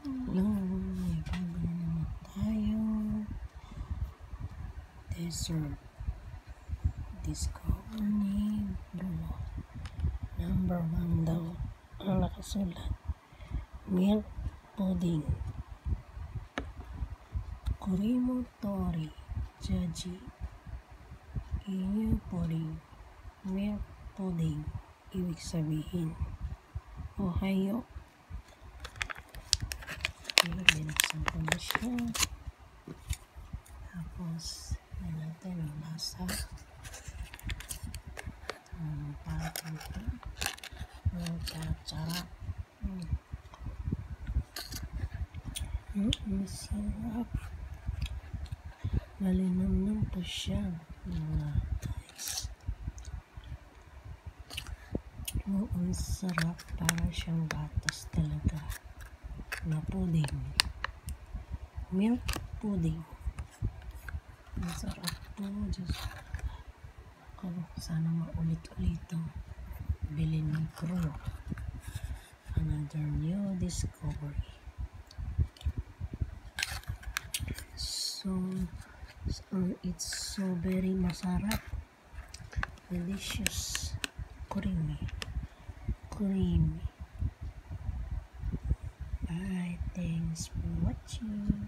Hello, may bago na naman tayo. Dessert. Discover ni Bruno. Number one daw ang nakasulat. Milk pudding. Kurimo Tori. Jaji. Inyo pudding. Milk pudding. Ibig sabihin. Ohayo. Okay, ko na siya. Tapos, yan natin yung lasa. Um, parang ito. Ang sarap. Mm. Mm, ang sarap. Malinamnam pa siya. Mga guys. Oo, sarap. Para siyang gatas talaga. Na pudding. Milk pudding. Ang sarap to. Diyos ko. Sana maulit-ulit to. Bilin ng crew. Another new discovery. So it's so very masarap. Delicious. Creamy. Creamy. Bye. Thanks for watching.